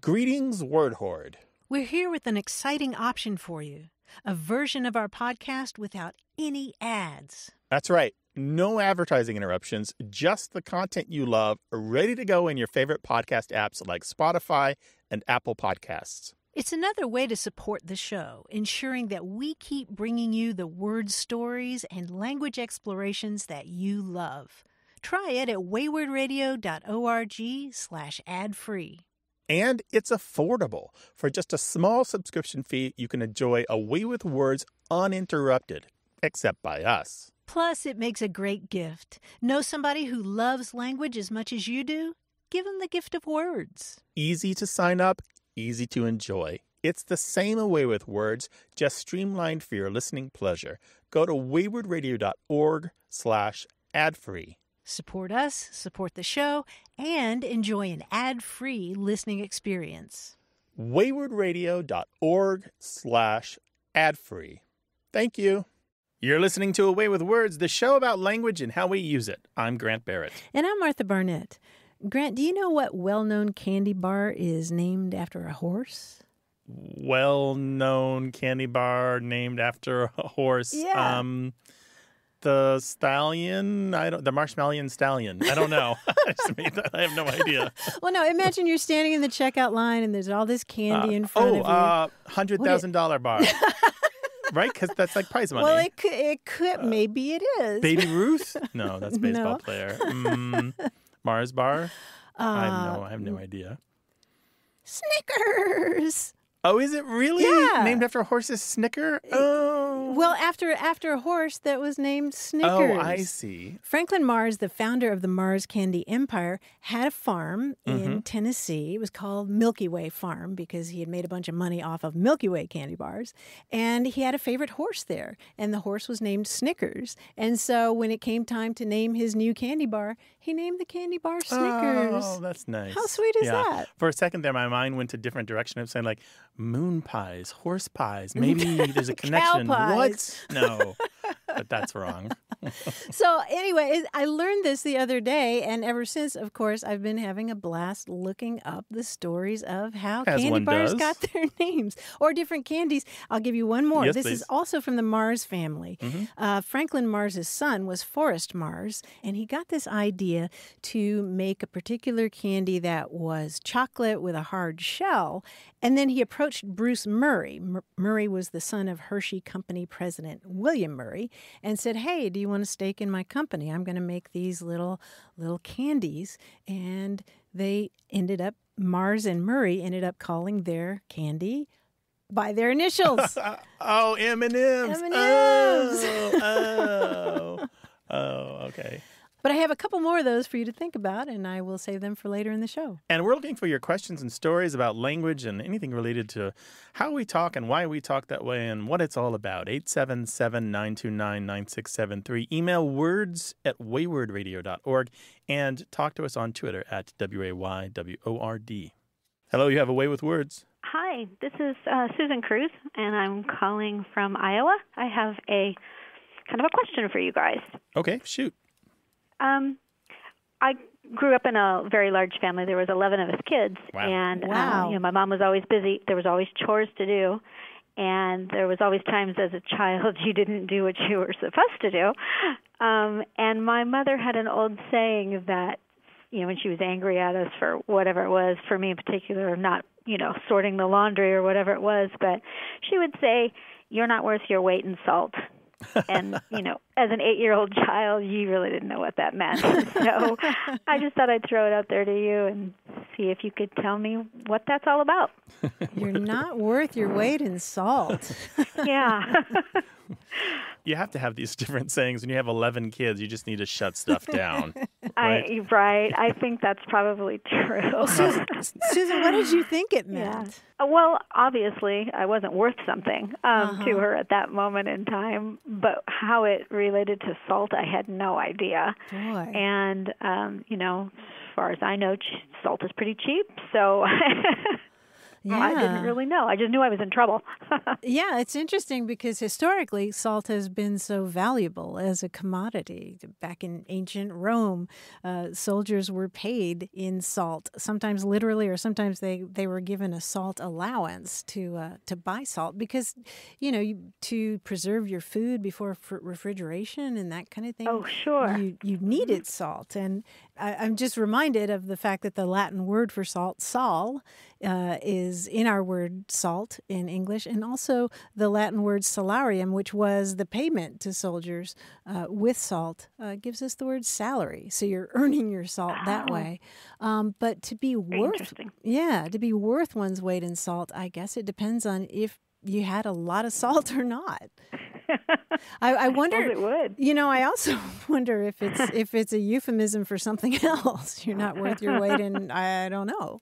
Greetings, Word Horde. We're here with an exciting option for you a version of our podcast without any ads. That's right. No advertising interruptions, just the content you love, ready to go in your favorite podcast apps like Spotify and Apple Podcasts. It's another way to support the show, ensuring that we keep bringing you the word stories and language explorations that you love. Try it at waywordradio.org slash ad free. And it's affordable. For just a small subscription fee, you can enjoy A Way with Words uninterrupted, except by us. Plus, it makes a great gift. Know somebody who loves language as much as you do? Give them the gift of words. Easy to sign up, easy to enjoy. It's the same A Way with Words, just streamlined for your listening pleasure. Go to waywordradio.org slash ad-free. Support us, support the show, and enjoy an ad-free listening experience. waywordradio.org slash ad-free. Thank you. You're listening to A Way with Words, the show about language and how we use it. I'm Grant Barrett. And I'm Martha Barnett. Grant, do you know what well-known candy bar is named after a horse? Well-known candy bar named after a horse. Yeah. Um, the stallion. I don't. The marshmallow stallion. I don't know. I, just made that. I have no idea. Well, no, imagine you're standing in the checkout line and there's all this candy Uh, in front oh, of you. uh, hundred thousand dollar bar. right? Because that's like prize money. well, it could, it could, maybe it is. Baby Ruth? No, that's baseball No. player. Mm, Mars bar? I have Uh, no. I have no idea. Snickers. Oh, is it really Yeah. named after a horse's snicker? Oh, Well, after after a horse that was named Snickers. oh, I see. Franklin Mars, the founder of the Mars Candy Empire, had a farm Mm-hmm. in Tennessee. It was called Milky Way Farm because he had made a bunch of money off of Milky Way candy bars. And he had a favorite horse there, and the horse was named Snickers. And so when it came time to name his new candy bar, he named the candy bar Snickers. Oh, that's nice. How sweet is Yeah. that? For a second there, my mind went a different direction of saying like moon pies, horse pies. Maybe there's a connection. What? No, but that's wrong. So anyway, I learned this the other day, and ever since, of course, I've been having a blast looking up the stories of how As candy bars does. got their names or different candies. I'll give you one more. Yes, this please. is also from the Mars family. Mm-hmm. Uh, Franklin Mars's son was Forrest Mars, and he got this idea to make a particular candy that was chocolate with a hard shell. And then he approached Bruce Murray. Mur- Murray was the son of Hershey Company president William Murray, and said, "Hey, do you want a stake in my company? I'm going to make these little little candies." And they ended up Mars and Murray ended up calling their candy by their initials. Oh, M and M's. M&Ms. Oh, oh, oh, okay. But I have a couple more of those for you to think about, and I will save them for later in the show. And we're looking for your questions and stories about language and anything related to how we talk and why we talk that way and what it's all about. 877 929 9673. Email words at waywordradio.org and talk to us on Twitter at W-A-Y-W-O-R-D. Hello, you have a way with words. Hi, this is uh, Susan Cruz, and I'm calling from Iowa. I have a kind of a question for you guys. Okay, shoot. Um, I grew up in a very large family. There was 11 of us kids, Wow. and Wow. uh, you know, my mom was always busy. There was always chores to do, and there was always times as a child you didn't do what you were supposed to do. Um, and my mother had an old saying that you know when she was angry at us for whatever it was, for me in particular, not you know sorting the laundry or whatever it was, but she would say, "You're not worth your weight in salt." And you know, as an eight-year-old child, you really didn't know what that meant. So I just thought I'd throw it out there to you and see if you could tell me what that's all about. You're not worth your weight in salt. Yeah. You have to have these different sayings. When you have 11 kids, you just need to shut stuff down. I right. I think that's probably true. Susan, Susan, what did you think it meant? Uh, Well, obviously, I wasn't worth something um, Uh-huh. to her at that moment in time, but how it related to salt, I had no idea. Boy. And um, you know, as far as I know, salt is pretty cheap. So, Well, I didn't really know. I just knew I was in trouble. Yeah, it's interesting because historically salt has been so valuable as a commodity. Back in ancient Rome, uh, soldiers were paid in salt, sometimes literally, or sometimes they, they were given a salt allowance to uh, to buy salt because, you know, you, to preserve your food before fr- refrigeration and that kind of thing. oh, sure. You you needed salt, and I, I'm just reminded of the fact that the Latin word for salt, sal, uh, is in our word salt in English, and also the Latin word salarium, which was the payment to soldiers uh, with salt, uh, gives us the word salary. So you're earning your salt that way. Um, but to be Very worth, yeah, to be worth one's weight in salt, I guess it depends on if you had a lot of salt or not. I, I wonder. Suppose it would. You know, I also wonder if it's if it's a euphemism for something else. You're not worth your weight in I don't know.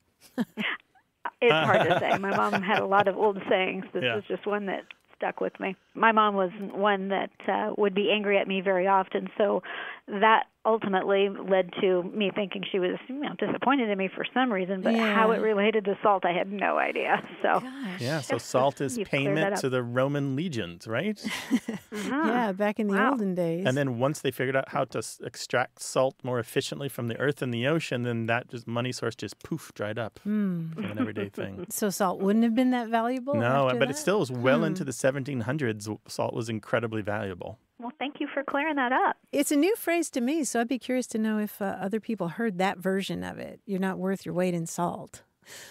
It's hard to say. My mom had a lot of old sayings. This Yeah. was just one that stuck with me. My mom was one that uh, would be angry at me very often, so that ultimately led to me thinking she was, you know, disappointed in me for some reason. But how it related to salt, I had no idea. So Gosh. Yeah, so salt is you cleared that payment to the Roman legions, right? Yeah, back in the Wow. olden days. And then once they figured out how to s- extract salt more efficiently from the earth and the ocean, then that just money source just poof dried up. Became an everyday thing. So salt wouldn't have been that valuable. no, after but it still was well Hmm. into the 1700s. Salt was incredibly valuable. Well, thank you for clearing that up. It's a new phrase to me, so I'd be curious to know if uh, other people heard that version of it. You're not worth your weight in salt.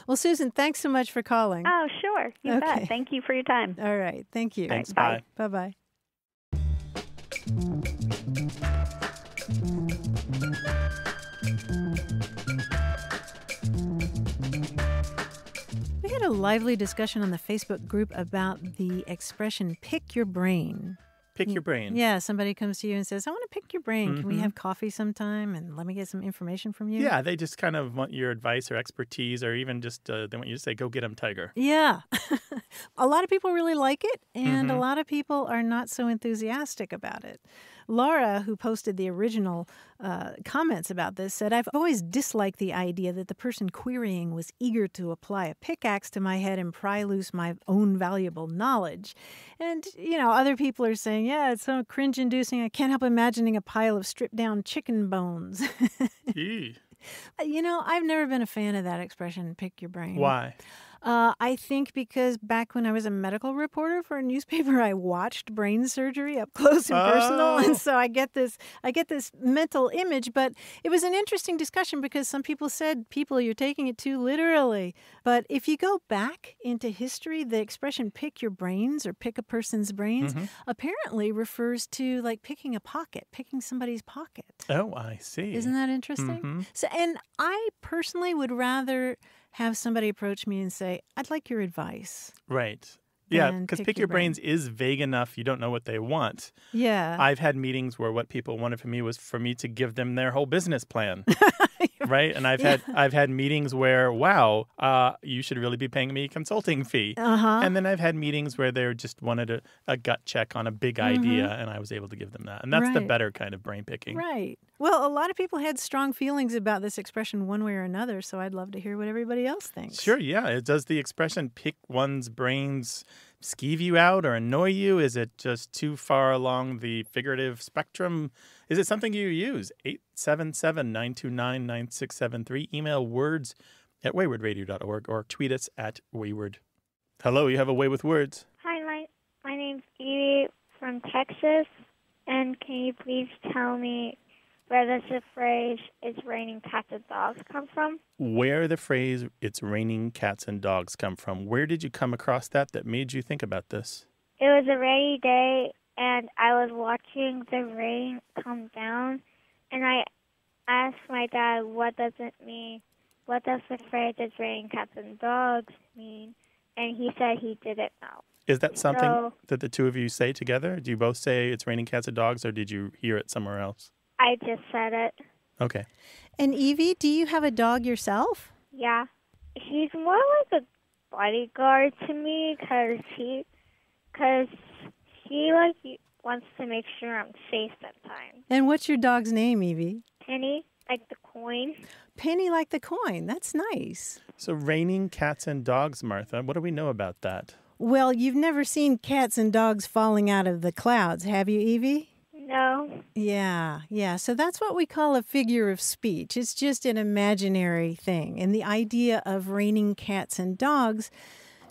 Well, Susan, thanks so much for calling. Oh, sure. You Okay. bet. Thank you for your time. All right, thank you. Thanks. bye. Bye. Bye bye. We had a lively discussion on the Facebook group about the expression pick your brain. Pick your brain. Yeah, somebody comes to you and says, I want to pick your brain. Can we Mhm. have coffee sometime and let me get some information from you? Yeah, they just kind of want your advice or expertise, or even just uh, they want you to say, "Go get him, Tiger." Yeah. a lot of people really like it, and a Mhm. lot of people are not so enthusiastic about it. Laura, who posted the original uh, comments about this, said, I've always disliked the idea that the person querying was eager to apply a pickaxe to my head and pry loose my own valuable knowledge. And, you know, other people are saying, yeah, it's so cringe inducing. I can't help imagining a pile of stripped down chicken bones. You know, I've never been a fan of that expression, pick your brain. Why? Uh, I think because back when I was a medical reporter for a newspaper, I watched brain surgery up close and personal, Oh. and so I get this I get this mental image. But it was an interesting discussion because some people said, "People, you're taking it too literally." But if you go back into history, the expression "pick your brains" or "pick a person's brains" Mhm. apparently refers to like picking a pocket, picking somebody's pocket. Oh, I see. Isn't that interesting? Mhm. So, and I personally would rather have somebody approach me and say, "I'd like your advice." Right. Yeah, because pick pick your your brain. brains is vague enough. You don't know what they want. Yeah, I've had meetings where what people wanted from me was for me to give them their whole business plan. right? And I've had I've had meetings where, wow, uh, you should really be paying me a consulting fee. uh huh. And then I've had meetings where they just wanted a, a gut check on a big idea, and I was able to give them that. And that's the Mm-hmm. Better kind of brain picking. Right. Well, a lot of people had strong feelings about this expression one way or another, so I'd love to hear what everybody else thinks. Sure, yeah. It does the expression pick one's brains skeeve you out or annoy you? Is it just too far along the figurative spectrum? Is it something you use? 877 929 9673. Email words at waywordradio.org or tweet us at wayword. Hello, you have a way with words. Hi, my my name's Evie from Texas, and can you please tell me where does the phrase "It's raining cats and dogs" come from? Where the phrase it's raining cats and dogs come from. Where did you come across that that made you think about this? It was a rainy day, and I was watching the rain come down, and I asked my dad, "What does it mean? What does the phrase "It's raining cats and dogs" mean?" And he said he didn't know. Is that something So- that the two of you say together? Do you both say it's raining cats and dogs or did you hear it somewhere else? I just said it. Okay. And Evie, do you have a dog yourself? Yeah. He's more like a bodyguard to me because he, cause he like wants to make sure I'm safe sometimes. And what's your dog's name, Evie? Penny, like the coin. Penny like the coin. That's nice. So, raining cats and dogs, Martha, what do we know about that? Well, you've never seen cats and dogs falling out of the clouds, have you, Evie? No. Yeah, yeah. So that's what we call a figure of speech. It's just an imaginary thing. And the idea of raining cats and dogs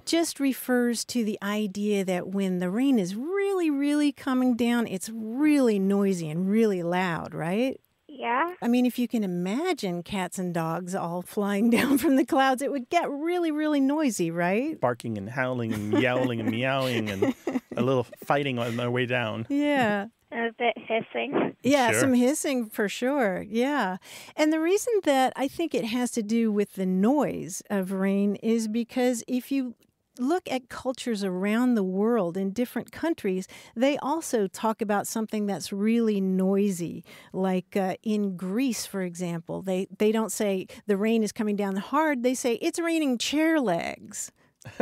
just refers to the idea that when the rain is really, really coming down, it's really noisy and really loud, right? Yeah. I mean, if you can imagine cats and dogs all flying down from the clouds, it would get really, really noisy, right? Barking and howling and yowling and meowing and a little fighting on their way down. Yeah. And a bit hissing. Yeah, Sure. some hissing for sure. Yeah. And the reason that I think it has to do with the noise of rain is because if you look at cultures around the world in different countries, they also talk about something that's really noisy. Like uh, in Greece, for example, they, they don't say the rain is coming down hard, they say it's raining chair legs.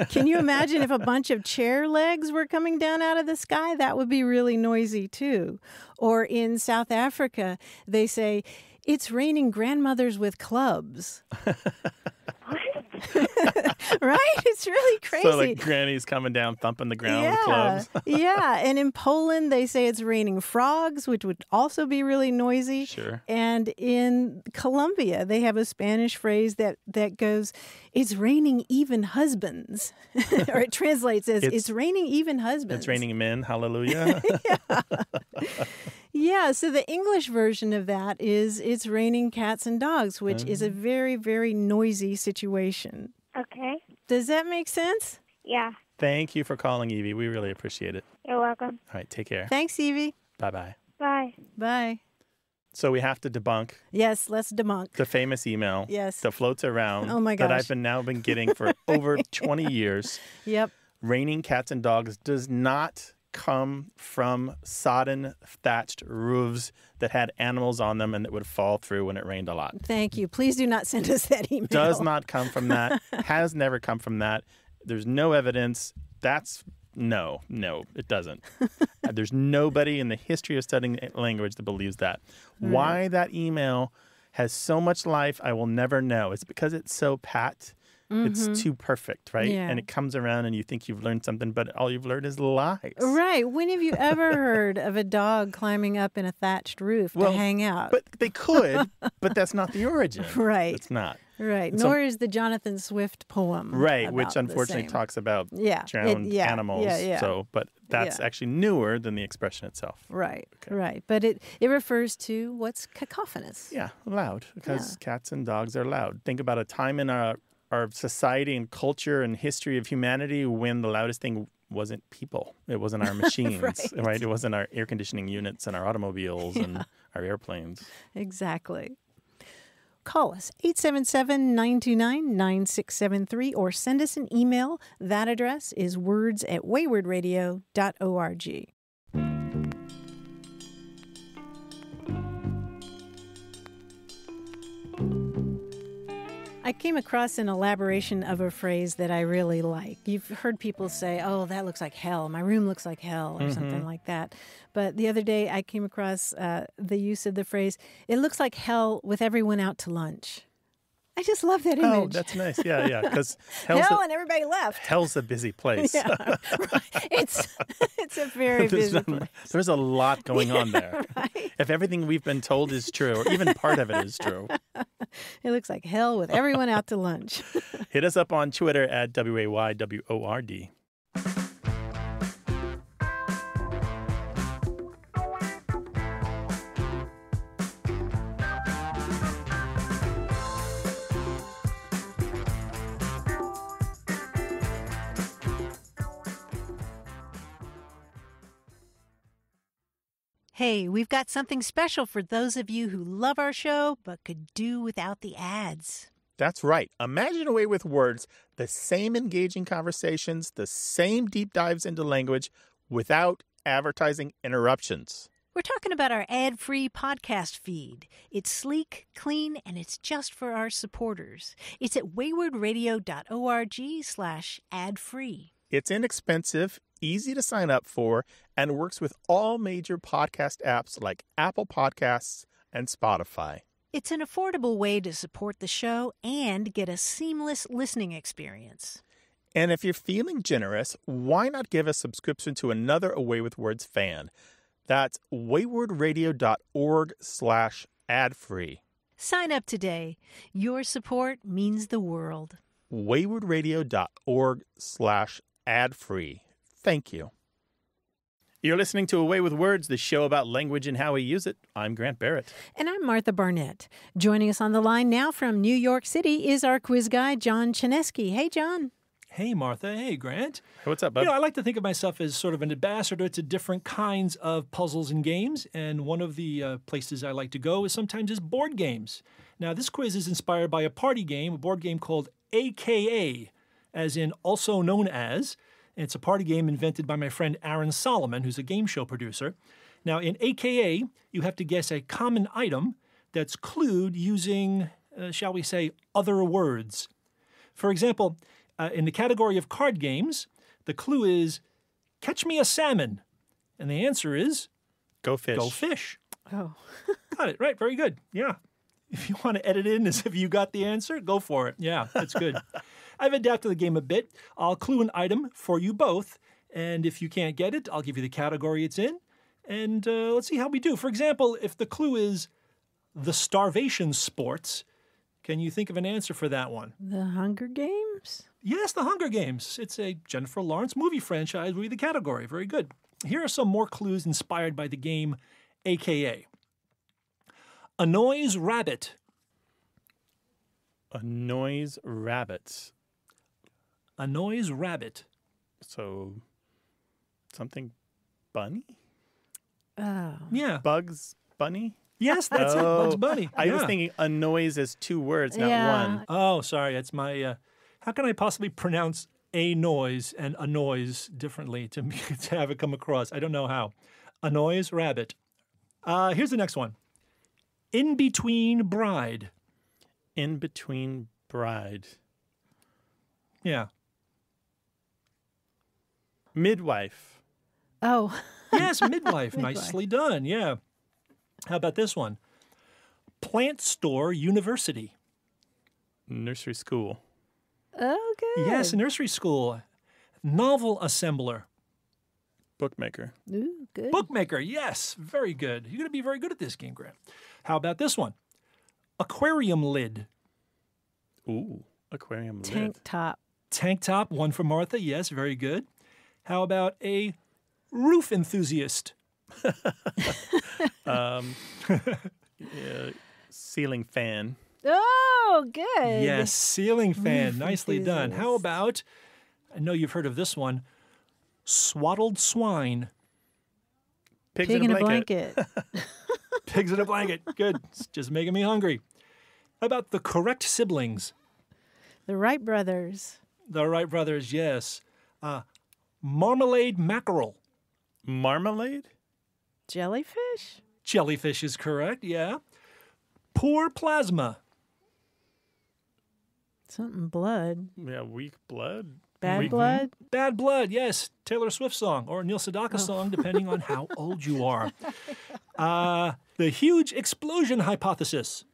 Can you imagine if a bunch of chair legs were coming down out of the sky? That would be really noisy too. Or in South Africa, they say, it's raining grandmothers with clubs. right? It's really crazy. So, like, granny's coming down, thumping the ground with yeah, clubs. yeah. And in Poland, they say it's raining frogs, which would also be really noisy. Sure. And in Colombia, they have a Spanish phrase that, that goes, It's raining even husbands. or it translates as, It's- It's, raining even husbands. It's raining men. Hallelujah. Yeah, so the English version of that is It's raining cats and dogs, which is a Mm. very, very noisy situation. Okay. Does that make sense? Yeah. Thank you for calling, Evie. We really appreciate it. You're welcome. All right, take care. Thanks, Evie. Bye bye. Bye. Bye. So, we have to debunk Yes, let's debunk. the famous email Yes. that floats around Oh my that. I've been now been getting for over 20 years. Yep. Raining cats and dogs does not come from sodden thatched roofs that had animals on them and that would fall through when it rained a lot. Thank you. Please do not send us that email. Does not come from that. has never come from that. There's no evidence. That's no, no, it doesn't. There's nobody in the history of studying language that believes that. Hmm. Why that email has so much life, I will never know. It's because it's so pat. It's too perfect, right? Mm-hmm. Yeah. And it comes around and you think you've learned something, but all you've learned is lies. Right. When have you ever heard of a dog climbing up in a thatched roof Well, to hang out? But they could, but that's not the origin. Right. It's not. right. and so- Nor is the Jonathan Swift poem. Right, which unfortunately talks about Yeah. it- drowned yeah, animals. Yeah, yeah. So, but that's Yeah. actually newer than the expression itself. Right, Okay. right. But it, it refers to what's cacophonous. Yeah, loud because cats and dogs are loud. Think about a time in our our society and culture and history of humanity when the loudest thing wasn't people. It wasn't our machines, Right. It wasn't our air conditioning units and our automobiles and our airplanes. Exactly. Call us 877 929 9673 or send us an email. That address is words at waywordradio.org. I came across an elaboration of a phrase that I really like. You've heard people say, oh, that looks like hell. My room looks like hell, or something like that. But the other day I came across uh, the use of the phrase, it looks like hell with everyone out to lunch. I just love that oh, image. Oh, that's nice. Yeah, yeah. Because hell's, hell a, and everybody left. hell's a busy place. Yeah, right. It's it's a very there's, busy not- place. there's a lot going on there. Right? If everything we've been told is true, or even part of it is true, It looks like hell with everyone out to lunch. hit us up on Twitter at WAYWORD. Hey, we've got something special for those of you who love our show but could do without the ads. That's right. Imagine a way with words, the same engaging conversations, the same deep dives into language without advertising interruptions. We're talking about our ad free podcast feed. It's sleek, clean, and it's just for our supporters. It's at waywordradio.org slash ad free. It's inexpensive, easy to sign up for, and works with all major podcast apps like Apple Podcasts and Spotify. It's an affordable way to support the show and get a seamless listening experience. And if you're feeling generous, why not give a subscription to another A Way with Words fan? That's waywordradio.org slash adfree. Sign up today. Your support means the world. waywordradio.org slash adfree. Thank you. You're listening to A Way with Words, the show about language and how we use it. I'm Grant Barrett. And I'm Martha Barnett. Joining us on the line now from New York City is our quiz guy, John Chaneski. Hey, John. Hey, Martha. Hey, Grant. Hey, what's up, bud? You know, I like to think of myself as sort of an ambassador to different kinds of puzzles and games. And one of the uh, places I like to go is sometimes is board games. Now, this quiz is inspired by a party game, a board game called AKA, as in also known as. It's a party game invented by my friend Aaron Solomon, who's a game show producer. Now, in AKA, you have to guess a common item that's clued using, uh, shall we say, other words. For example, uh, in the category of card games, the clue is catch me a salmon. And the answer is Go fish. go fish. Oh. Got it. Right. Very good. Yeah. If you want to edit in as if you got the answer, go for it. Yeah, that's good. I've adapted the game a bit. I'll clue an item for you both. And if you can't get it, I'll give you the category it's in. And uh, let's see how we do. For example, if the clue is the starvation sports, can you think of an answer for that one? The Hunger Games? Yes, The Hunger Games. It's a Jennifer Lawrence movie franchise. Read the category. Very good. Here are some more clues inspired by the game AKA. A noise rabbit. A noise rabbit. A noise rabbit. So something bunny? Oh. Yeah. Bugs bunny? Yes, that's it. Bugs Oh, Bunny. I was thinking a noise is two words, not Yeah. one. Oh, sorry. It's my. Uh, how can I possibly pronounce a noise and a noise differently to, to have it come across? I don't know how. A noise rabbit. Uh, here's the next one. In between bride. In between bride. Yeah. Midwife. Oh. Yes, midwife. Nicely done. Yeah. How about this one? Plant store university. Nursery school. Oh, good. Yes, nursery school. Novel assembler. Bookmaker. Ooh, good. Bookmaker. Yes, very good. You're going to be very good at this game, Grant. How about this one? Aquarium lid. Ooh. Aquarium Tank lid. Tank top. Tank top. One for Martha. Yes, very good. How about a roof enthusiast? Um, uh, ceiling fan. Oh, good. Yes, ceiling fan. Roof Nicely done. How about, I know you've heard of this one, swaddled swine. Pigs Pig in in a blanket. Pigs in a blanket. Good. It's just making me hungry. How about the correct siblings? The Wright brothers. The Wright brothers, yes. Uh, marmalade mackerel. Marmalade? Jellyfish? Jellyfish is correct, yeah. Poor plasma. Something blood. Yeah, weak blood. Bad Weak- blood? Bad blood, yes. Taylor Swift song or Neil Sedaka song, depending on how old you are. Uh, the huge explosion hypothesis.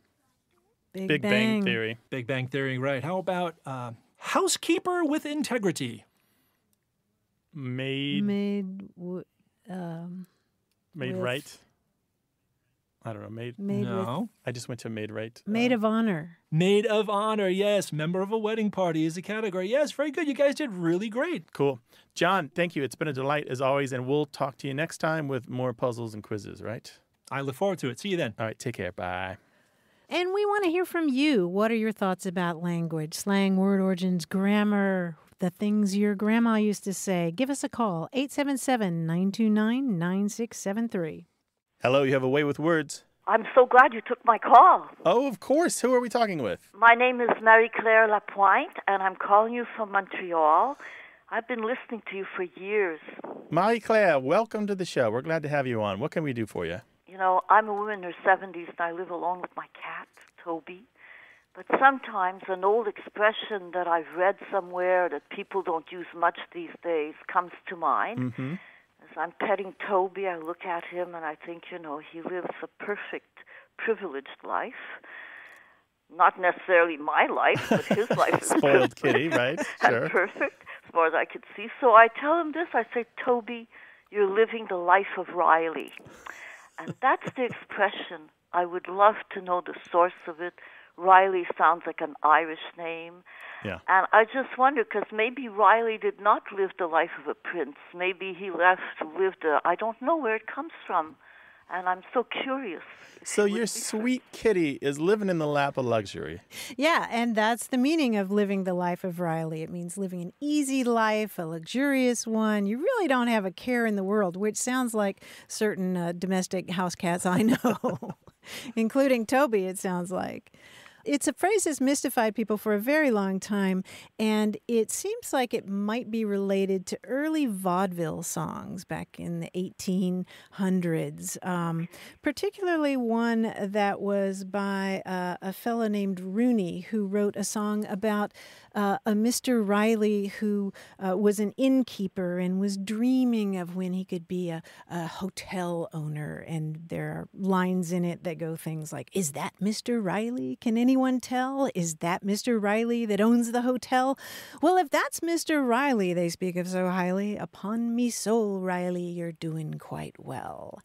Big, Big Bang. Theory. Big Bang Theory, right. How about uh, housekeeper with integrity? Made Made, w- um, made with- right. I don't know. Made. made with no. I just went to made right. maid of honor. Maid of honor, yes. Member of a wedding party is a category. Yes, very good. You guys did really great. Cool. John, thank you. It's been a delight as always, and we'll talk to you next time with more puzzles and quizzes, right? I look forward to it. See you then. All right, take care. Bye. And we want to hear from you. What are your thoughts about language, slang, word origins, grammar, the things your grandma used to say? Give us a call, 877 929 9673. Hello, you have a way with words. I'm so glad you took my call. Oh, of course. Who are we talking with? My name is Marie Claire Lapointe, and I'm calling you from Montreal. I've been listening to you for years. Marie Claire, welcome to the show. We're glad to have you on. What can we do for you? You know, I'm a woman in her 70s, and I live alone with my cat, Toby. But sometimes an old expression that I've read somewhere that people don't use much these days comes to mind. Mm-hmm. As I'm petting Toby, I look at him and I think, you know, he lives a perfect, privileged life. Not necessarily my life, but his life is Spoiled kitty, right? Sure. perfect as far as I could see. So I tell him this. I say, Toby, you're living the life of Riley, and that's the expression. I would love to know the source of it. Riley sounds like an Irish name. Yeah. And I just wonder because maybe Riley did not live the life of a prince. Maybe he left lived a. I don't know where it comes from, and I'm so curious. So your sweet kitty is living in the lap of luxury. Yeah, and that's the meaning of living the life of Riley. It means living an easy life, a luxurious one. You really don't have a care in the world, which sounds like certain uh, domestic house cats I know, including Toby, it sounds like. It's a phrase that's mystified people for a very long time, and it seems like it might be related to early vaudeville songs back in the 1800s, um, particularly one that was by uh, a fellow named Rooney who wrote a song about uh, a Mr. Riley who uh, was an innkeeper and was dreaming of when he could be a, a hotel owner. And there are lines in it that go things like, Is that Mr. Riley? Can anyone tell? Is that Mr. Riley that owns the hotel? Well, if that's Mr. Riley they speak of so highly, upon me soul, Riley, you're doing quite well.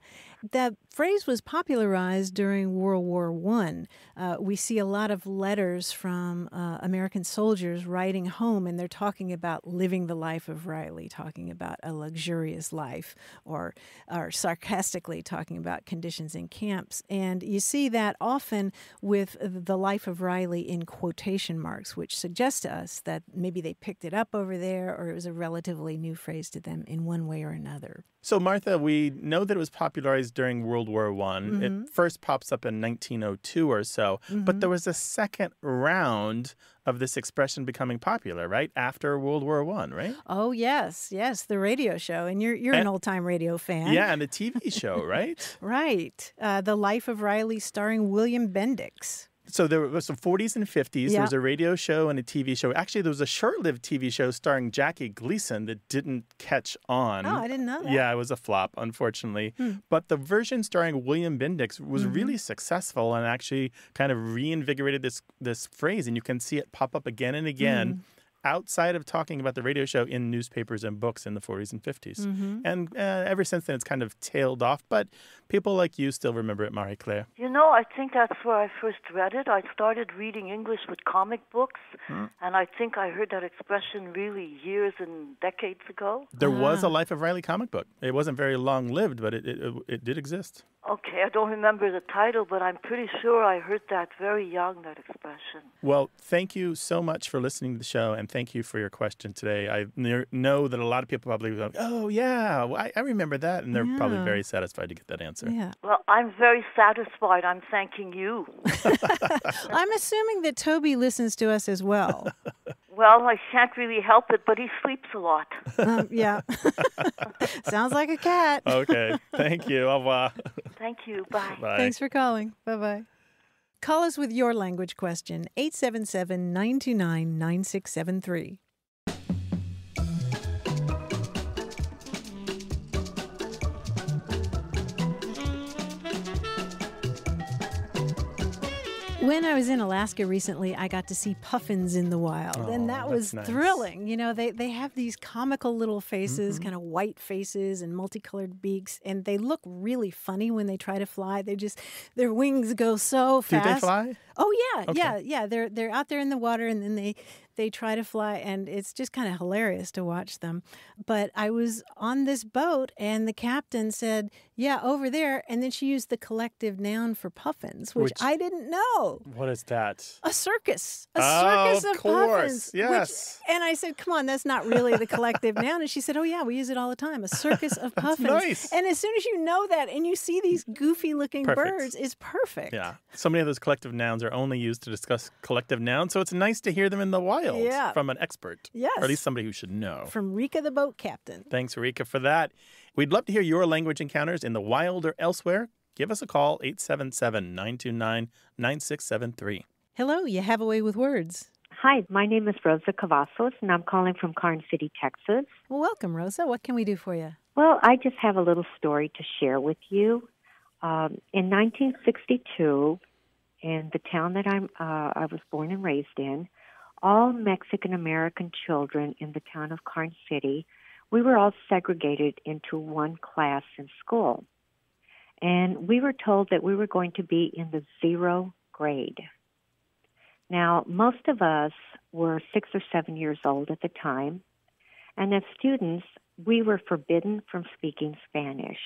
The phrase was popularized during World War One. Uh, we see a lot of letters from uh, American soldiers writing home, and they're talking about living the life of Riley, talking about a luxurious life, or or sarcastically talking about conditions in camps. And you see that often with the life of Riley in quotation marks, which suggests to us that maybe they picked it up over there, or it was a relatively new phrase to them in one way or another. So Martha, we know that it was popularized during World War One. It mm-hmm. first pops up in 1902 or so, but there mm-hmm. was a second round of this expression becoming popular, right after World War One, right? Oh yes, yes, the radio show, and you're you're an eh. old time radio fan, Yeah, and the TV show, right? right? Uh, the Life of Riley, starring William Bendix. So there was some 40s and 50s. There was a radio show and a TV show. Actually, there was a short-lived TV show starring Jackie Gleason that didn't catch on. Oh, I didn't know that. Yeah, it was a flop, unfortunately. Hmm. But the version starring William Bendix was mm-hmm. really successful and actually kind of reinvigorated this this phrase. And you can see it pop up again and again hmm. Outside of talking about the radio show in newspapers and books in the 40s and 50s. Mm-hmm. And uh, ever since then, it's kind of tailed off. But people like you still remember it, Marie Claire. You know, I think that's where I first read it. I started reading English with comic books, mm. and I think I heard that expression really years and decades ago. There ah. was a Life of Riley comic book. It wasn't very long lived, but it, it, it did exist. Okay, I don't remember the title, but I'm pretty sure I heard that very young, that expression. Well, thank you so much for listening to the show, and thank you for your question today. I know that a lot of people probably go, "Oh yeah, well, I, I remember that," and they're probably very satisfied to get that answer. Yeah, Well, I'm very satisfied. I'm thanking you. I'm assuming that Toby listens to us as well. Well, I can't really help it, but he sleeps a lot. um, yeah, sounds like a cat. Okay, thank you. Au revoir. Thank you. Bye. Bye. Thanks for calling. Bye bye. Call us with your language question 877 929 9673. When I was in Alaska recently, I got to see puffins in the wild, Oh, and that was nice. thrilling. You know, they, they have these comical little faces, mm-hmm. kind of white faces and multicolored beaks, and they look really funny when they try to fly. They just their wings go so fast. Do they fly? Oh yeah, Okay. yeah, yeah. They're they're out there in the water, and then they they try to fly, and it's just kind of hilarious to watch them. But I was on this boat, and the captain said, "Yeah, over there," and then she used the collective noun for puffins, which, Which- I didn't know. What is that? A circus, a Oh, circus of of, course, puffins. which- yes. and I said, "Come on, that's not really the collective noun." And she said, "Oh yeah, we use it all the time. A circus of puffins." nice. And as soon as you know that, and you see these goofy-looking Perfect. birds, it's perfect. Yeah, so many of those collective nouns are only used to discuss collective nouns, so it's nice to hear them in the wild Yeah. from an expert, Yes. or at least somebody who should know. From Rika the boat captain. Thanks, Rika, for that. We'd love to hear your language encounters in the wild or elsewhere. Give us a call, 877 929 9673. Hello, you have a way with words. Hi, my name is Rosa Cavazos, and I'm calling from Karnes City, Texas. Well, welcome, Rosa. What can we do for you? Well, I just have a little story to share with you. Um, in 1962, in the town that I'm, uh, I was born and raised in, all Mexican American children in the town of Karnes City, we were all segregated into one class in school. And we were told that we were going to be in the zero grade. Now, most of us were six or seven years old at the time, and as students, we were forbidden from speaking Spanish.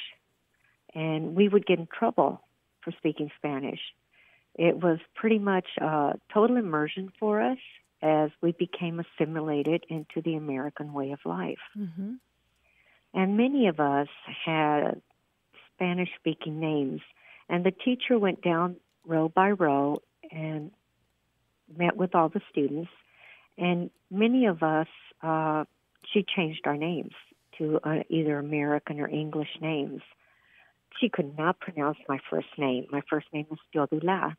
And we would get in trouble for speaking Spanish. It was pretty much a total immersion for us as we became assimilated into the American way of life. Mm-hmm. And many of us had Spanish speaking names. And the teacher went down row by row and met with all the students. And many of us, uh, she changed our names to uh, either American or English names. She could not pronounce my first name. My first name was Teodula.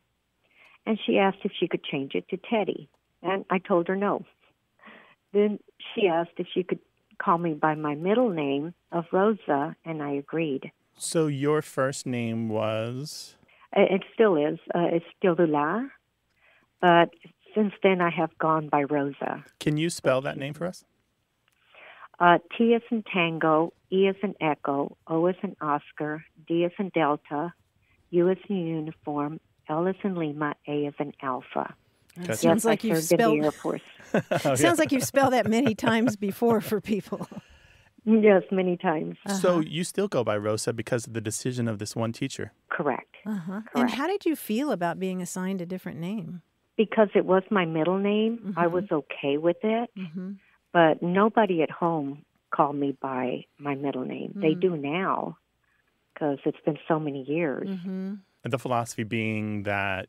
And she asked if she could change it to Teddy. And I told her no. Then she asked if she could call me by my middle name of Rosa, and I agreed. So your first name was? It still is. Uh, it's Teodula. But since then, I have gone by Rosa. Can you spell that name for us? Uh, T is in Tango, E is in Echo, O is in Oscar, D is in Delta, U is in Uniform, L is in Lima, A is in Alpha. It sounds like I you've spelled. the Air Force. Oh, Sounds like you've spelled that many times before for people. yes, many times. So you still go by Rosa because of the decision of this one teacher. Correct. Uh-huh. Correct. And how did you feel about being assigned a different name? Because it was my middle name, I was okay with it. Mm-hmm. But nobody at home called me by my middle name. They do now because it's been so many years. Mm-hmm. And the philosophy being that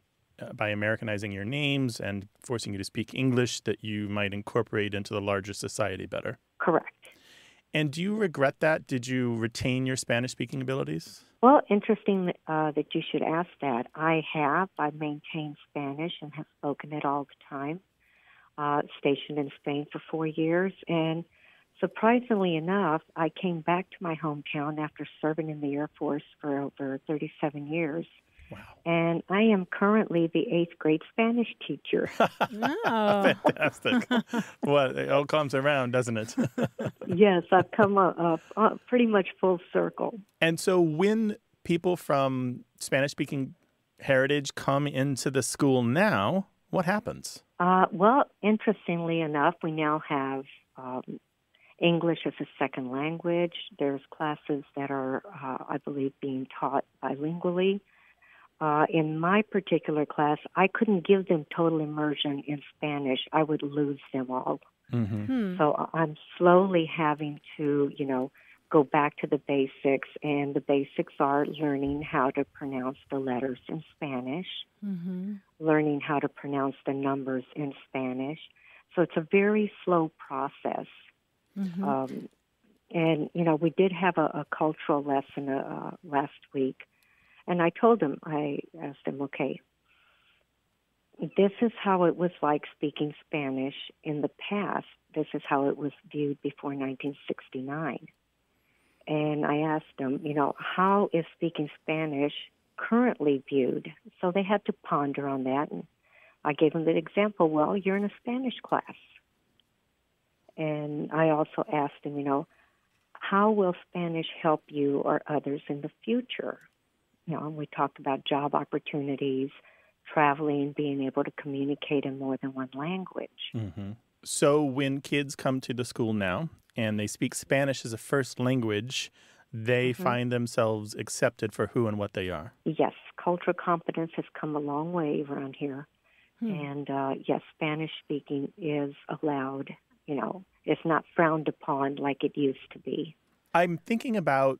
by Americanizing your names and forcing you to speak English, that you might incorporate into the larger society better. Correct. And do you regret that? Did you retain your Spanish speaking abilities? Well, interesting uh, that you should ask that. I have. I've maintained Spanish and have spoken it all the time. Uh, stationed in Spain for four years, and surprisingly enough, I came back to my hometown after serving in the Air Force for over 37 years. Wow. And I am currently the eighth grade Spanish teacher. Oh. Fantastic. well, it all comes around, doesn't it? yes, I've come up, up, up pretty much full circle. and so when people from Spanish speaking heritage come into the school now, what happens? Uh, well, interestingly enough, we now have um, English as a second language. There's classes that are, uh, I believe, being taught bilingually. Uh, in my particular class, I couldn't give them total immersion in Spanish. I would lose them all. Mm-hmm. Hmm. So I'm slowly having to, you know, go back to the basics, and the basics are learning how to pronounce the letters in Spanish Mm-hmm. learning how to pronounce the numbers in Spanish. So it's a very slow process. Mm-hmm. Um, and, you know, we did have a, a cultural lesson uh, last week. And I told him, I asked him, okay, this is how it was like speaking Spanish in the past. This is how it was viewed before 1969. And I asked him, you know, how is speaking Spanish currently viewed? So they had to ponder on that. And I gave them the example, well, you're in a Spanish class. And I also asked him, you know, how will Spanish help you or others in the future? You know, and we talked about job opportunities, traveling, being able to communicate in more than one language. Mm-hmm. So when kids come to the school now and they speak Spanish as a first language, they find themselves accepted for who and what they are. Yes, cultural competence has come a long way around here. Hmm. And uh, yes, Spanish speaking is allowed. You know, it's not frowned upon like it used to be. I'm thinking about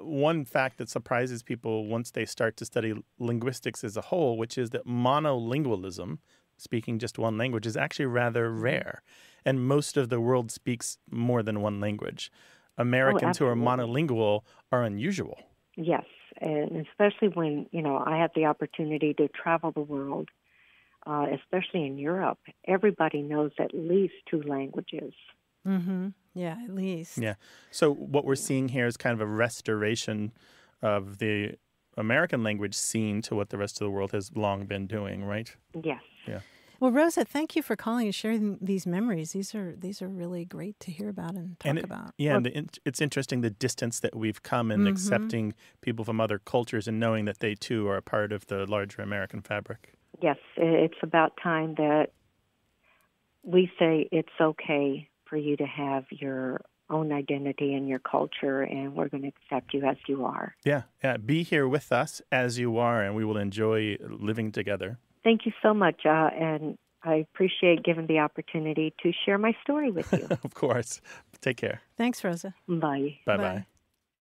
one fact that surprises people once they start to study linguistics as a whole, which is that monolingualism, speaking just one language, is actually rather rare. And most of the world speaks more than one language. Americans who are monolingual are unusual. Yes, and especially when you know I had the opportunity to travel the world, uh, especially in Europe. Everybody knows at least two languages. Mm-hmm. Yeah, at least. Yeah. So what we're seeing here is kind of a restoration of the American language scene to what the rest of the world has long been doing, right? Yes. Yeah. Well, Rosa, thank you for calling and sharing these memories. These are these are really great to hear about and talk and it- about. Yeah, and the, it's interesting the distance that we've come in Mhm. accepting people from other cultures and knowing that they too are a part of the larger American fabric. Yes, it's about time that we say it's okay for you to have your own identity and your culture, and we're going to accept you as you are. Yeah, yeah. Be here with us as you are, and we will enjoy living together. Thank you so much, uh, and I appreciate giving the opportunity to share my story with you. of course. Take care. Thanks, Rosa. Bye. Bye Bye. bye.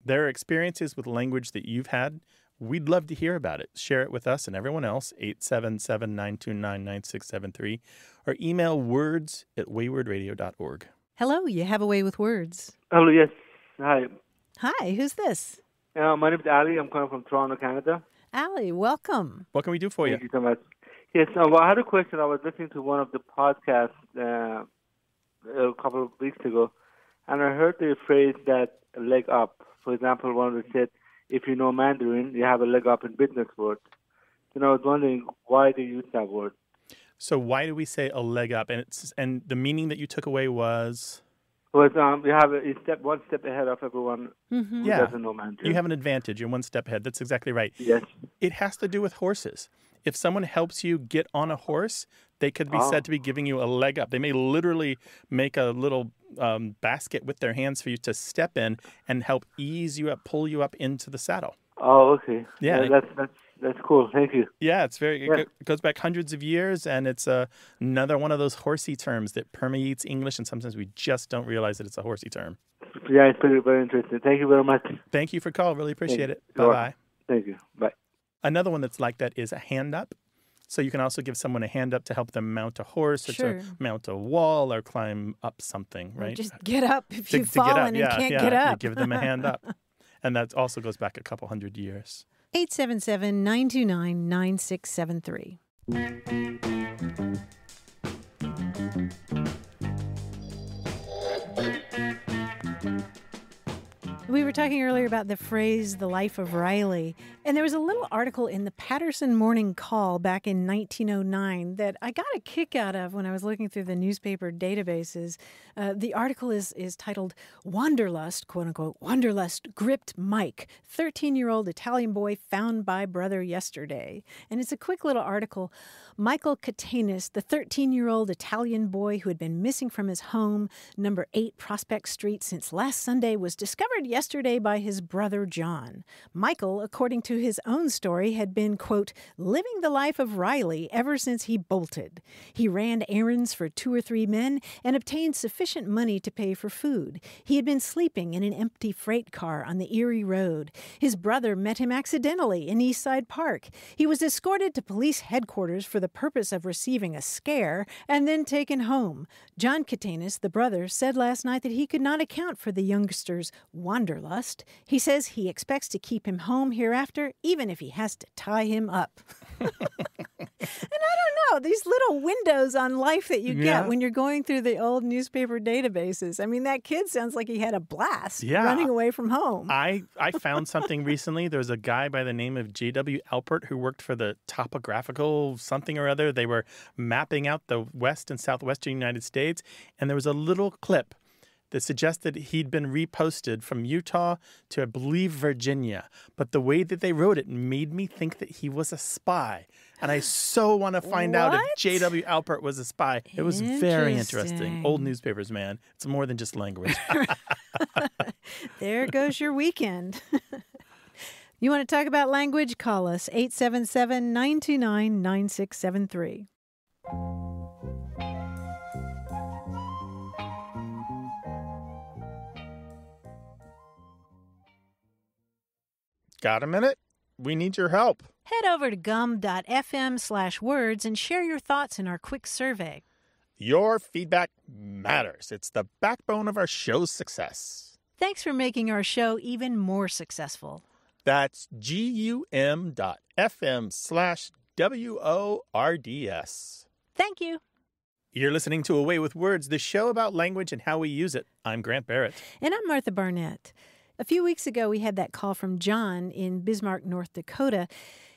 There are experiences with language that you've had. We'd love to hear about it. Share it with us and everyone else, 877 929 9673, or email words at waywordradio.org. Hello, you have a way with words. Hello, yes. Hi. Hi, who's this? Uh, my name is Ali. I'm calling from Toronto, Canada. Ali, welcome. What can we do for you? Thank you so much. Yes, uh, well, I had a question. I was listening to one of the podcasts uh, a couple of weeks ago, and I heard the phrase that leg up. For example, one of them said, if you know Mandarin, you have a leg up in business world. And I was wondering why do you use that word. So why do we say a leg up? And it's and the meaning that you took away was Was um, you have a, a step one step ahead of everyone Mm-hmm. who Yeah. doesn't know Mandarin. you have an advantage. You're one step ahead. That's exactly right. yes. It has to do with horses. If someone helps you get on a horse, they could be Oh. said to be giving you a leg up. They may literally make a little um, basket with their hands for you to step in and help ease you up, pull you up into the saddle. Oh, okay. Yeah. Uh, that's that's that's cool. Thank you. Yeah, it's very. It, Yeah. it goes back hundreds of years, and it's uh, another one of those horsey terms that permeates English, and sometimes we just don't realize that it's a horsey term. Yeah, it's very very interesting. Thank you very much. Thank you for call. Really appreciate you. it. Bye bye. Thank you. Bye. Another one that's like that is a hand up. So you can also give someone a hand up to help them mount a horse or Sure. to mount a wall or climb up something, Or right? Just get up if To- you've to get up, fallen and yeah, can't yeah, get you up. give them a hand up. And that also goes back a couple hundred years. 877 929 9673. Talking earlier about the phrase the life of Riley, and there was a little article in the Paterson Morning Call back in 1909 that I got a kick out of when I was looking through the newspaper databases. Uh, the article is, is titled Wanderlust, quote unquote, Wanderlust gripped Mike, 13 year old Italian boy found by brother yesterday. And it's a quick little article. Michael Catanus, the 13 year old Italian boy who had been missing from his home, number 8 Prospect Street, since last Sunday, was discovered yesterday by his brother John. Michael, according to his own story, had been, quote, living the life of Riley ever since he bolted. He ran errands for two or three men and obtained sufficient money to pay for food. He had been sleeping in an empty freight car on the Erie Road. His brother met him accidentally in Eastside Park. He was escorted to police headquarters for the purpose of receiving a scare and then taken home. John Catanus, the brother, said last night that he could not account for the youngster's wanderlust. He says he expects to keep him home hereafter, even if he has to tie him up. and I don't know, these little windows on life that you Yeah. get when you're going through the old newspaper databases. I mean, that kid sounds like he had a blast Yeah. running away from home. I, I found something recently. There was a guy by the name of J.W. Abert who worked for the topographical something or other. They were mapping out the west and southwestern United States, and there was a little clip that suggested he'd been reposted from Utah to, I believe, Virginia. But the way that they wrote it made me think that he was a spy. And I so want to find out if J.W. Abert was a spy. It was very interesting. Old newspapers, man. It's more than just language. There goes your weekend. you want to talk about language? Call us 877 929 9673. Got a minute? We need your help. Head over to gum.fm slash words and share your thoughts in our quick survey. Your feedback matters. It's the backbone of our show's success. Thanks for making our show even more successful. That's gum dot fm slash W O R D S. Thank you. You're listening to A Way with Words, the show about language and how we use it. I'm Grant Barrett. And I'm Martha Barnett. A few weeks ago, we had that call from John in Bismarck, North Dakota.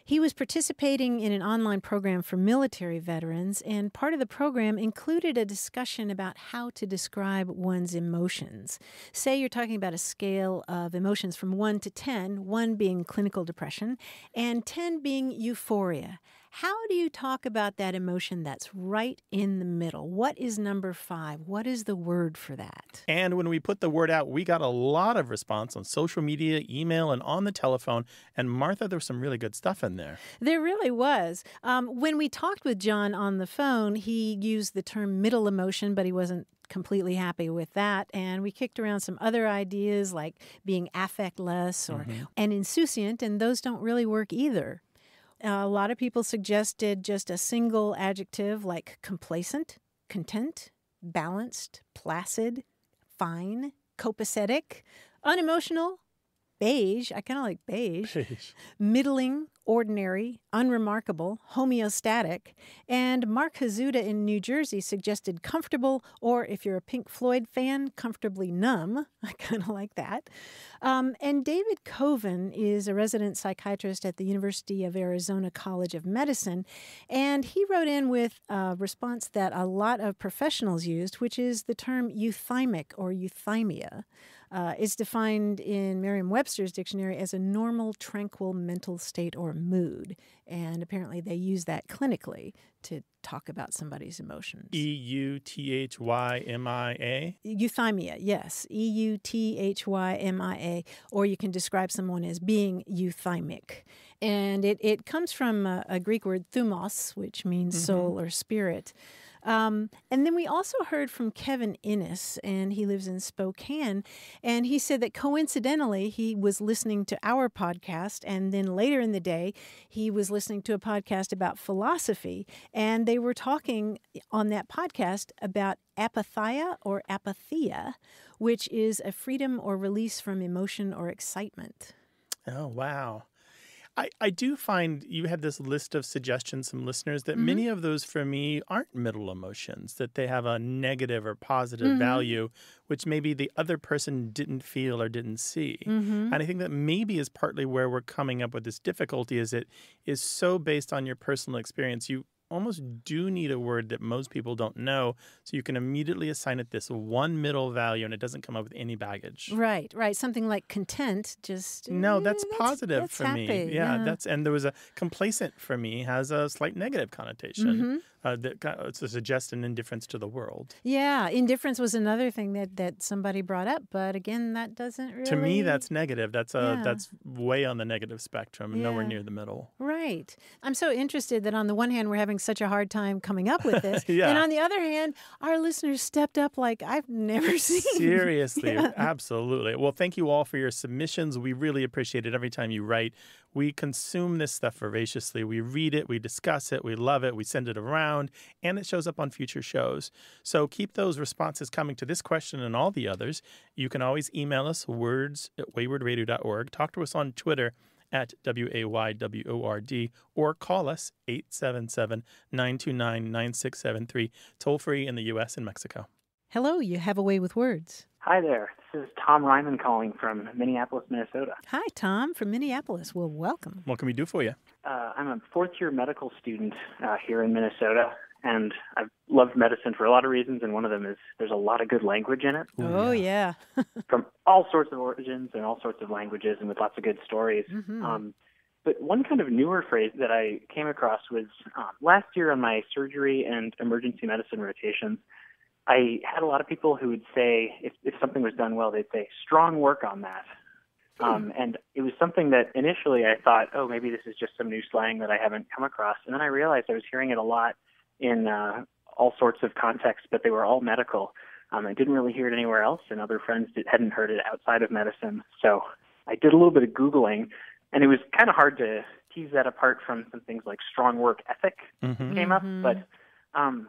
He was participating in an online program for military veterans, and part of the program included a discussion about how to describe one's emotions. Say you're talking about a scale of emotions from 1 to 10, 1 being clinical depression, and 10 being euphoria. How do you talk about that emotion that's right in the middle? What is number five? What is the word for that? And when we put the word out, we got a lot of response on social media, email, and on the telephone. And Martha, there was some really good stuff in there. There really was. Um, when we talked with John on the phone, he used the term middle emotion, but he wasn't completely happy with that. And we kicked around some other ideas like being affectless or Mm-hmm. and insouciant, and those don't really work either. Uh, a lot of people suggested just a single adjective like complacent, content, balanced, placid, fine, copacetic, unemotional, beige. I kind of like beige middling, ordinary, unremarkable, homeostatic, and Mark Hazuda in New Jersey suggested comfortable, or if you're a Pink Floyd fan, comfortably numb. I kind of like that. Um, and David Coven is a resident psychiatrist at the University of Arizona College of Medicine, and he wrote in with a response that a lot of professionals used, which is the term euthymic or euthymia. Uh, is defined in Merriam Webster's dictionary as a normal, tranquil mental state or mood. And apparently they use that clinically to talk about somebody's emotions. E U T H Y M I A. Euthymia, yes. E U T H Y M I A. Or you can describe someone as being euthymic. And it, it comes from a, a Greek word thumos, which means soul or spirit. Um, and then we also heard from Kevin Innes, and he lives in Spokane. And he said that coincidentally, he was listening to our podcast. And then later in the day, he was listening to a podcast about philosophy. And they were talking on that podcast about apatheia or apathia, which is a freedom or release from emotion or excitement. Oh, wow. I, I do find you had this list of suggestions, some listeners, that mm-hmm. many of those for me aren't middle emotions, that they have a negative or positive mm-hmm. value, which maybe the other person didn't feel or didn't see. Mm-hmm. And I think that maybe is partly where we're coming up with this difficulty is it is so based on your personal experience. You almost do need a word that most people don't know so you can immediately assign it this one middle value and it doesn't come up with any baggage. Right, right. Something like content, just. No, eh, that's positive that's for happy, me. Yeah, that's and there was a complacent for me has a slight negative connotation Mm-hmm. Uh, that kind of, to suggest an indifference to the world. Yeah, indifference was another thing that, that somebody brought up, but again, that doesn't really. To me, that's negative. That's a Yeah. that's way on the negative spectrum, nowhere near the middle. Right. I'm so interested that on the one hand, we're having such a hard time coming up with this. Yeah. And on the other hand, our listeners stepped up like I've never seen. Seriously, absolutely. Well, thank you all for your submissions. We really appreciate it every time you write. We consume this stuff voraciously. We read it, we discuss it, we love it, we send it around, and it shows up on future shows. So keep those responses coming to this question and all the others. You can always email us words at waywordradio.org. Talk to us on Twitter at W-A-Y-W-O-R-D or call us 877-929-9673, toll free in the U.S. and Mexico. Hello, you have a way with words. Hi there. This is Tom Ryman calling from Minneapolis, Minnesota. Hi, Tom from Minneapolis. Well, welcome. What can we do for you? Uh, I'm a fourth year medical student uh, here in Minnesota, and I've loved medicine for a lot of reasons, and one of them is there's a lot of good language in it oh, yeah. from all sorts of origins and all sorts of languages and with lots of good stories. Um, but one kind of newer phrase that I came across was um, last year on my surgery and emergency medicine rotations. I had a lot of people who would say, if, if something was done well, they'd say, strong work on that. Um, and it was something that initially I thought, oh, maybe this is just some new slang that I haven't come across. And then I realized I was hearing it a lot in uh, all sorts of contexts, but they were all medical. Um, I didn't really hear it anywhere else, and other friends did, hadn't heard it outside of medicine. So I did a little bit of Googling, and it was kind of hard to tease that apart from some things like strong work ethic Mm-hmm. came up. But um,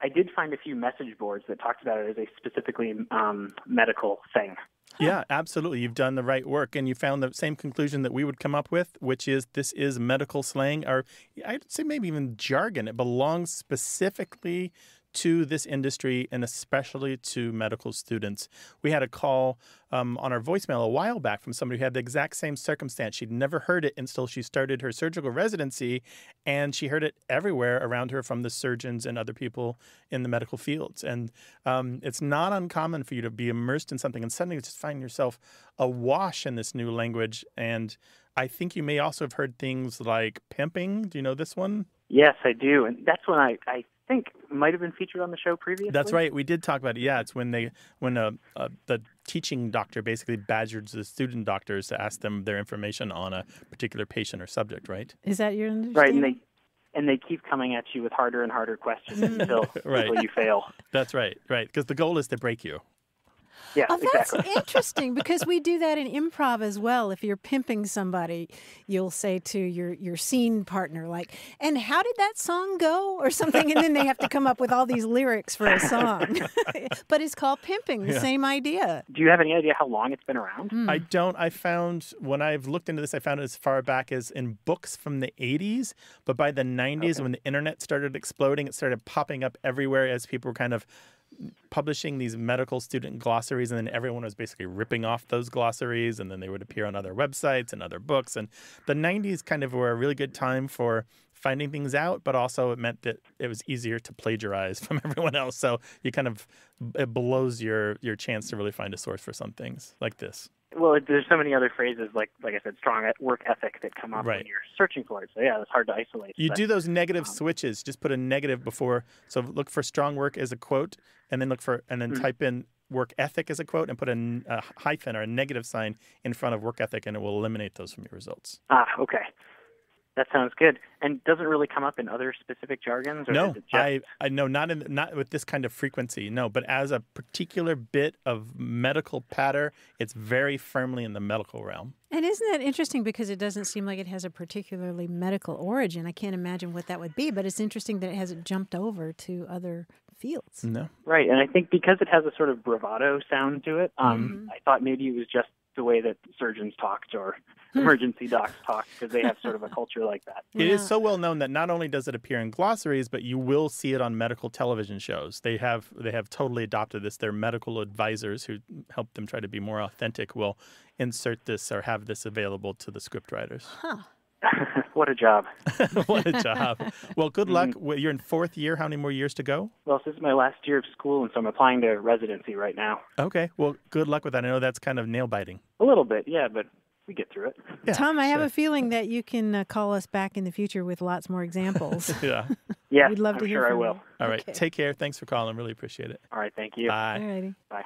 I did find a few message boards that talked about it as a specifically um, medical thing. Yeah, absolutely. You've done the right work and you found the same conclusion that we would come up with, which is this is medical slang or I'd say maybe even jargon. It belongs specifically to this industry and especially to medical students. We had a call um, on our voicemail a while back from somebody who had the exact same circumstance. She'd never heard it until she started her surgical residency, and she heard it everywhere around her from the surgeons and other people in the medical fields. And um, it's not uncommon for you to be immersed in something and suddenly just find yourself awash in this new language. And I think you may also have heard things like pimping. Do you know this one? Yes, I do, and that's when I I think might have been featured on the show previously. That's right. We did talk about it. Yeah, it's when they when uh, uh, the teaching doctor basically badgers the student doctors to ask them their information on a particular patient or subject. Right. Is that your understanding? Right, and they and they keep coming at you with harder and harder questions until, Right. until you fail. That's right. Right. Because the goal is to break you. Yeah, Oh, that's exactly. interesting because we do that in improv as well. If you're pimping somebody, you'll say to your your scene partner like, "And how did that song go?" or something, and then they have to come up with all these lyrics for a song. but it's called pimping, the Yeah. same idea. Do you have any idea how long it's been around? Hmm. I don't. I found when I've looked into this, I found it as far back as in books from the 80s. But by the 90s, when the internet started exploding, it started popping up everywhere as people were kind of publishing these medical student glossaries. And then everyone was basically ripping off those glossaries. And then they would appear on other websites and other books. And the 90s kind of were a really good time for finding things out, but also it meant that it was easier to plagiarize from everyone else. So you kind of, it blows your, your chance to really find a source for some things like this. Well, it- there's so many other phrases like like I said, strong work ethic that come up Right. when you're searching for it. So yeah, it's hard to isolate. You but- do those negative switches. Just put a negative before. So look for strong work as a quote, and then look for and then Mhm. type in work ethic as a quote, and put a hyphen or a negative sign in front of work ethic, and it will eliminate those from your results. Ah, okay. That sounds good. And doesn't really come up in other specific jargons, or No, it just I I know not in not with this kind of frequency. No, but as a particular bit of medical patter, it's very firmly in the medical realm. And isn't that interesting because it doesn't seem like it has a particularly medical origin? I can't imagine what that would be, but it's interesting that it hasn't jumped over to other fields. No. right? And I think because it has a sort of bravado sound to it, um, Mm-hmm. I thought maybe it was just the way that surgeons talked or. Hmm. emergency docs talk because they have sort of a culture like that. It is so well known that not only does it appear in glossaries, but you will see it on medical television shows. They have they have totally adopted this. Their medical advisors who help them try to be more authentic will insert this or have this available to the script writers. Huh. what a job. what a job. Well, good luck. Mm-hmm. Well, You're in fourth year. How many more years to go? Well, this is my last year of school, and so I'm applying to residency right now. Okay. Well, good luck with that. I know that's kind of nail biting. A little bit, yeah, but we get through it. Tom, I have a feeling that you can uh, call us back in the future with lots more examples. yeah. Yeah, We'd love I'm to hear sure I will. you. All right. Okay. Take care. Thanks for calling. Really appreciate it. All right, thank you. Bye. Alrighty. Bye.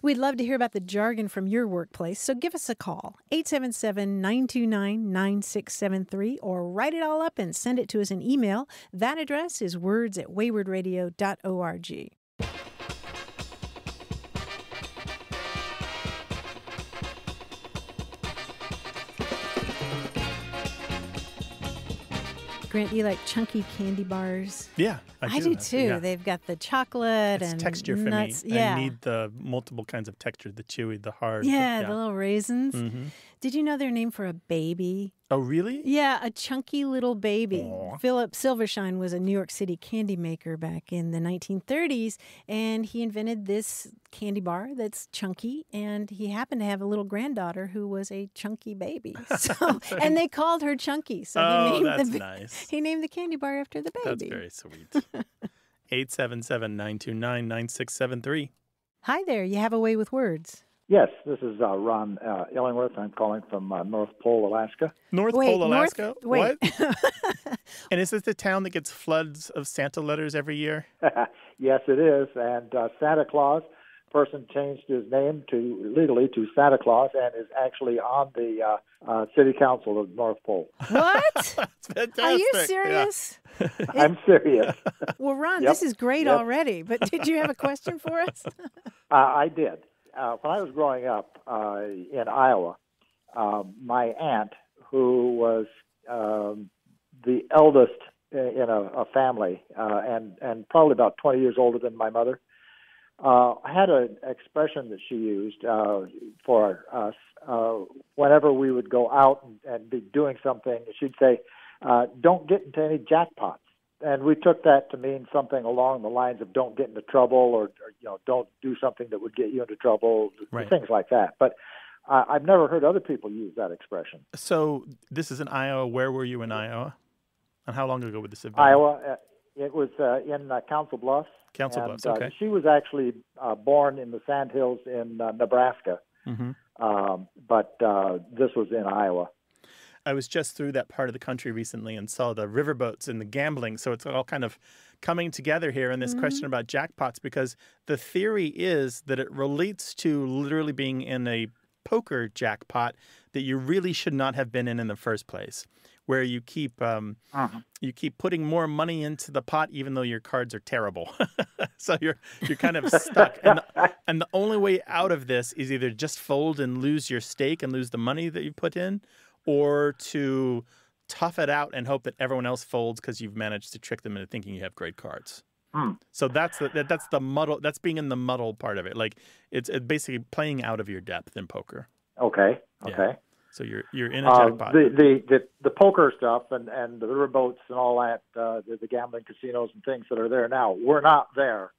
We'd love to hear about the jargon from your workplace, so give us a call, 877 929 9673, or write it all up and send it to us in email. That address is words at waywordradio.org. Grant, you like chunky candy bars? Yeah, I I do. do too. Yeah. They've got the chocolate It's and texture for nuts. me. Yeah. I need the multiple kinds of texture the chewy, the hard. the- yeah, the little raisins. Mhm. Did you know their name for a baby? Oh, really? Yeah, a chunky little baby. Aw. Philip Silverstein was a New York City candy maker back in the 1930s, and he invented this candy bar that's chunky. And he happened to have a little granddaughter who was a chunky baby, so and they called her Chunky. So Oh, he named that's the nice. he named the candy bar after the baby. That's very sweet. 877 929 9673. Hi there, you have a way with words. Yes, this is uh, Ron uh, Illingworth. I'm calling from uh, North Pole, Alaska. North Wait, Pole, North- Alaska? wait. What? and is this the town that gets floods of Santa letters every year? yes, it is. And uh, Santa Claus person changed his name to legally to Santa Claus and is actually on the uh, uh, city council of North Pole. What? Fantastic. Are you Yeah. serious? I'm serious. Well, Ron, Yep. this is great Yep. already, but did you have a question for us? Uh, I did. Uh, when I was growing up uh, in Iowa, uh, my aunt, who was um, the eldest in a, a family uh, and and probably about 20 years older than my mother, uh, had an expression that she used uh, for us uh, whenever we would go out and, and be doing something. She'd say, uh, "Don't get into any jackpots." And we took that to mean something along the lines of don't get into trouble or, or you know don't do something that would get you into trouble, Right. things like that. But uh, I've never heard other people use that expression. So this is in Iowa. Where were you in Iowa? And how long ago would this have been? Iowa, uh, it was uh, in uh, Council Bluffs. Council and, Bluffs, uh, okay. she was actually uh, born in the Sandhills in uh, Nebraska, hmm um, but uh, this was in Iowa. I was just through that part of the country recently and saw the riverboats and the gambling. So it's all kind of coming together here in this question about jackpots because the theory is that it relates to literally being in a poker jackpot that you really should not have been in in the first place, where you keep um, you keep putting more money into the pot even though your cards are terrible. so you're you're kind of stuck. And the, and the only way out of this is either just fold and lose your stake and lose the money that you put in, or to tough it out and hope that everyone else folds because you've managed to trick them into thinking you have great cards. Hmm. So that's the that's the muddle. That's being in the muddle part of it. Like it's, it's basically playing out of your depth in poker. Okay. Yeah. Okay. So you're you're in a Uh, the, the the the poker stuff and and the riverboats and all that, uh, the, the gambling casinos and things that are there now, we're not there.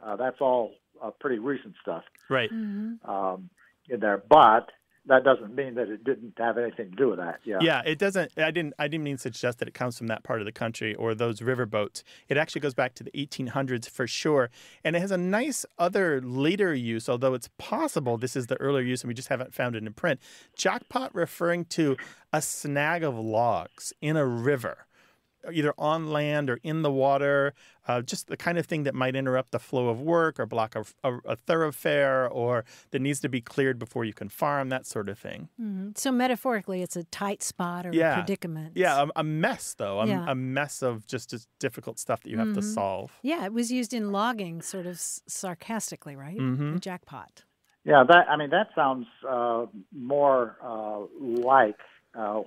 Uh, that's all uh, pretty recent stuff right. um, in there, but that doesn't mean that it didn't have anything to do with that. Yeah. Yeah, it doesn't. I didn't. I didn't mean to suggest that it comes from that part of the country or those riverboats. It actually goes back to the 1800s for sure, and it has a nice other later use. Although it's possible this is the earlier use, and we just haven't found it in print. Jackpot referring to a snag of logs in a river, either on land or in the water. Uh, just the kind of thing that might interrupt the flow of work or block a, a, a thoroughfare, or that needs to be cleared before you can farm. That sort of thing. Mhm. So metaphorically, it's a tight spot or Yeah. a predicament. Yeah, a, a mess though. A, Yeah. a mess of just just difficult stuff that you have to Mhm. solve. Yeah, it was used in logging sort of s- sarcastically, right? Mhm. The jackpot. Yeah. That I mean that sounds uh, more uh, like uh,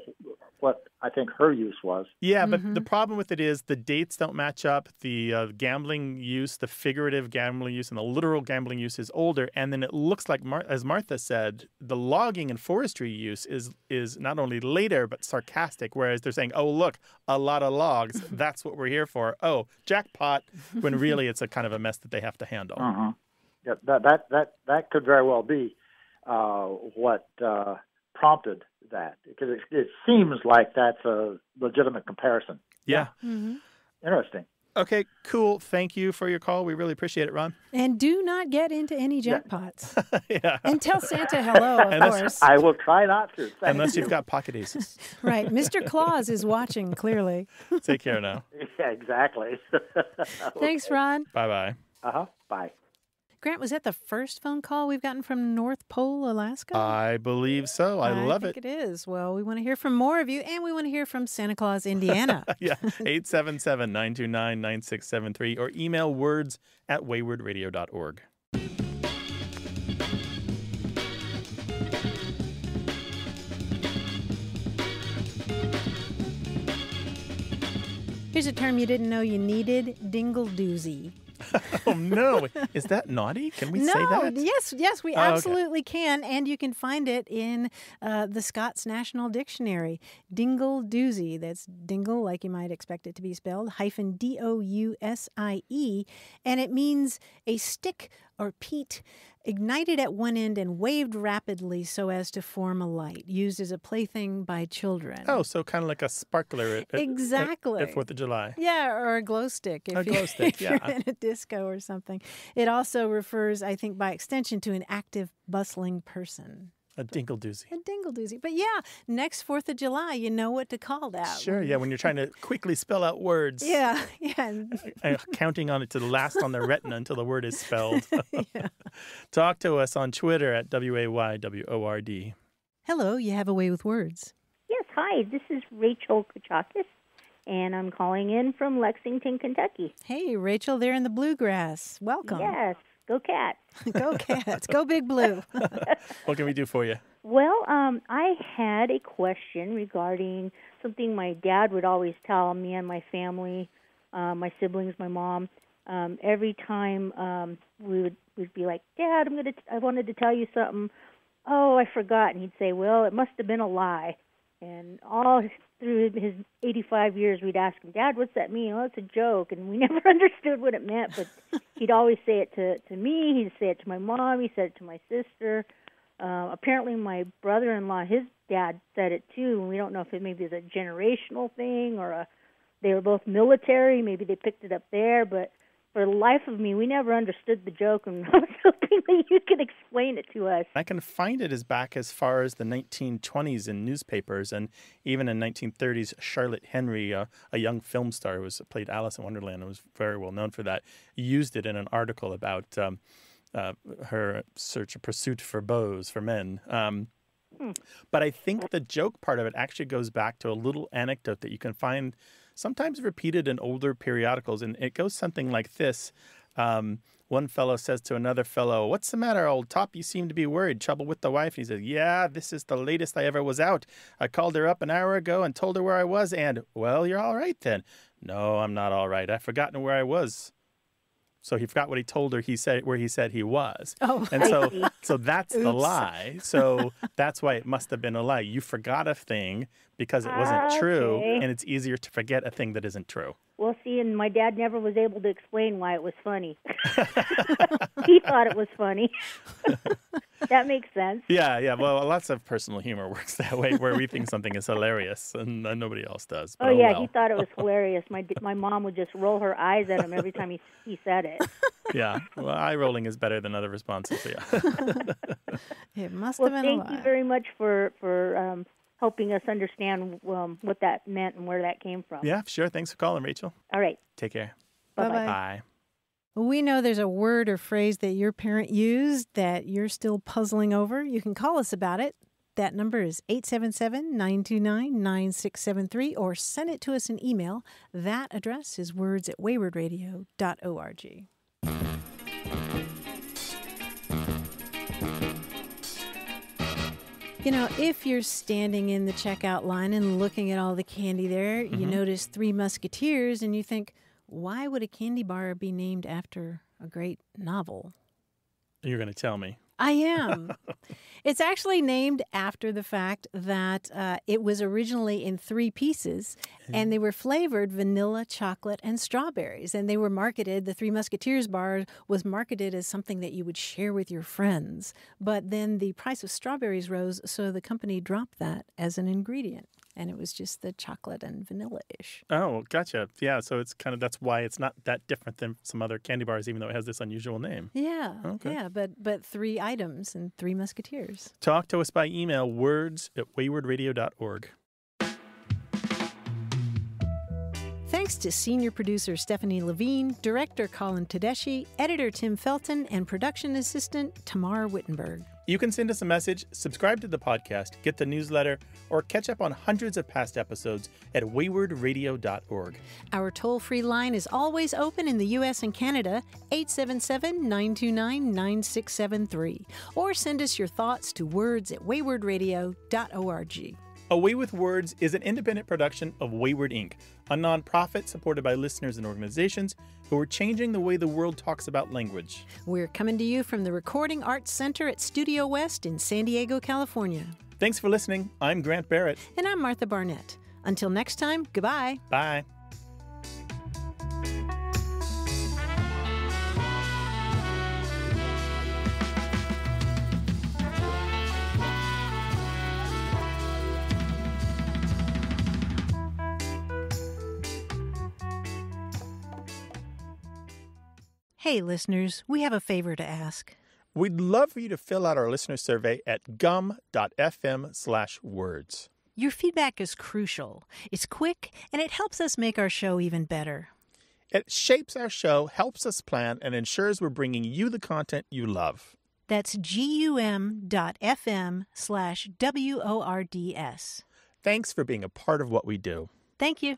what I think her use was. Yeah, but Mm-hmm. the problem with it is the dates don't match up. The uh, gambling use, the figurative gambling use, and the literal gambling use is older. And then it looks like, Mar- as Martha said, the logging and forestry use is is not only later but sarcastic. Whereas they're saying, "Oh, look, a lot of logs. That's what we're here for." Oh, jackpot. When really it's a kind of a mess that they have to handle. Uh-huh. Yeah, that that that that could very well be uh, what uh, prompted that because it, it seems like that's a legitimate comparison. Yeah. Mm-hmm. Interesting. Okay. Cool. Thank you for your call. We really appreciate it, Ron. And do not get into any jackpots. yeah. and tell Santa hello, of Unless- course. I will try not to. Thank Unless you. you've got pocket aces. right. Mr. Claus is watching, clearly. Take care now. Yeah, exactly. Thanks, Ron. Bye bye. Uh huh. Bye. Grant, was that the first phone call we've gotten from North Pole, Alaska? I believe so. I, love think it. it is. Well, we want to hear from more of you, and we want to hear from Santa Claus, Indiana. yeah. 877 929 9673 or email words at waywordradio.org. Here's a term you didn't know you needed dingle dousie. Oh, no. Is that naughty? Can we no, say that? yes, yes, we Oh, okay. absolutely can, and you can find it in uh, the Scots National Dictionary. Dingle dousie. That's dingle, like you might expect it to be spelled, hyphen D O U S I E, and it means a stick or peat ignited at one end and waved rapidly so as to form a light, used as a plaything by children. Oh, so kind of like a sparkler at, at- Exactly. at, 4th of July. Yeah, or a glow stick if, A you're, glow stick, if you're yeah. in a disco or something. It also refers, I think, by extension to an active, bustling person. A dingle dousie. A dingle dousie. But yeah, next 4th of July, you know what to call that. Sure, yeah, when you're trying to quickly spell out words. Yeah, yeah. counting on it to last on the retina until the word is spelled. Talk to us on Twitter at W A Y W O R D. Hello, you have a way with words. Yes, hi. This is Rachel Kachakis, and I'm calling in from Lexington, Kentucky. Hey, Rachel, there in the bluegrass. Welcome. Yes, go cats. Go cats. Go big blue. What can we do for you? Well, um, I had a question regarding something my dad would always tell me and my family, uh, my siblings, my mom. Um, every time um, we would we'd be like, "Dad, I'm gonna. T- I wanted to tell you something. Oh, I forgot." And he'd say, "Well, it must have been a lie." And all through his 85 years, we'd ask him, Dad, what's that mean? Oh, it's a joke. And we never understood what it meant, but he'd always say it to, to me. He'd say it to my mom. He said it to my sister. Uh, apparently, my brother in law, his dad, said it too. And we don't know if it maybe is a generational thing or a, they were both military. Maybe they picked it up there. But for the life of me, we never understood the joke, and I was hoping that you could explain it to us. I can find it as back as far as the 1920s in newspapers, and even in 1930s, Charlotte Henry, uh, a young film star who was played Alice in Wonderland and was very well known for that, used it in an article about um, uh, her search, a pursuit for beaux for men. Um, Hmm. But I think the joke part of it actually goes back to a little anecdote that you can find sometimes repeated in older periodicals. And it goes something like this. Um, one fellow says to another fellow, What's the matter, old top? You seem to be worried. Trouble with the wife? And he says, Yeah, this is the latest I ever was out. I called her up an hour ago and told her where I was. And, well, you're all right then. No, I'm not all right. I've forgotten where I was. So he forgot what he told her. He said where he said he was, Oh, and so so that's the lie. So that's why it must have been a lie. You forgot a thing because it wasn't true, and it's easier to forget a thing that isn't true. Well, see, and my dad never was able to explain why it was funny. he thought it was funny. that makes sense. Yeah, yeah. Well, lots of personal humor works that way, where we think something is hilarious and uh, nobody else does. Oh But yeah, well. he thought it was hilarious. My my mom would just roll her eyes at him every time he he said it. yeah. Well, eye rolling is better than other responses. so Yeah. It must Well, have been a thank you lie. very much for for um, helping us understand um, what that meant and where that came from. yeah. Sure. Thanks for calling, Rachel. All right. Take care. Bye-bye. Bye. We know there's a word or phrase that your parent used that you're still puzzling over. You can call us about it. That number is 877 929 9673 or send it to us in email. That address is words at waywordradio.org. You know, if you're standing in the checkout line and looking at all the candy there, you Mhm. notice Three Musketeers and you think, why would a candy bar be named after a great novel? You're going to tell me. I am. it's actually named after the fact that uh, it was originally in three pieces and they were flavored vanilla, chocolate, and strawberries. And they were marketed, the Three Musketeers bar was marketed as something that you would share with your friends. But then the price of strawberries rose, so the company dropped that as an ingredient. And it was just the chocolate and vanilla ish. Oh, gotcha. Yeah, so it's kind of that's why it's not that different than some other candy bars, even though it has this unusual name. Yeah. Okay. Yeah, but but three items and three musketeers. Talk to us by email, words at waywordradio.org. Thanks to senior producer Stephanie Levine, director Colin Tedeschi, editor Tim Felton, and production assistant Tamar Wittenberg. You can send us a message, subscribe to the podcast, get the newsletter, or catch up on hundreds of past episodes at waywordradio.org. Our toll free line is always open in the U.S. and Canada, 877 929 9673. Or send us your thoughts to words at waywordradio.org. A Way with Words is an independent production of Wayword Inc., a nonprofit supported by listeners and organizations who are changing the way the world talks about language. We're coming to you from the Recording Arts Center at Studio West in San Diego, California. Thanks for listening. I'm Grant Barrett. And I'm Martha Barnett. Until next time, goodbye. Bye. Hey, listeners, we have a favor to ask. We'd love for you to fill out our listener survey at gum.fm slash words. Your feedback is crucial. It's quick, and it helps us make our show even better. It shapes our show, helps us plan, and ensures we're bringing you the content you love. That's gum.fm slash W O R D S. Thanks for being a part of what we do. Thank you.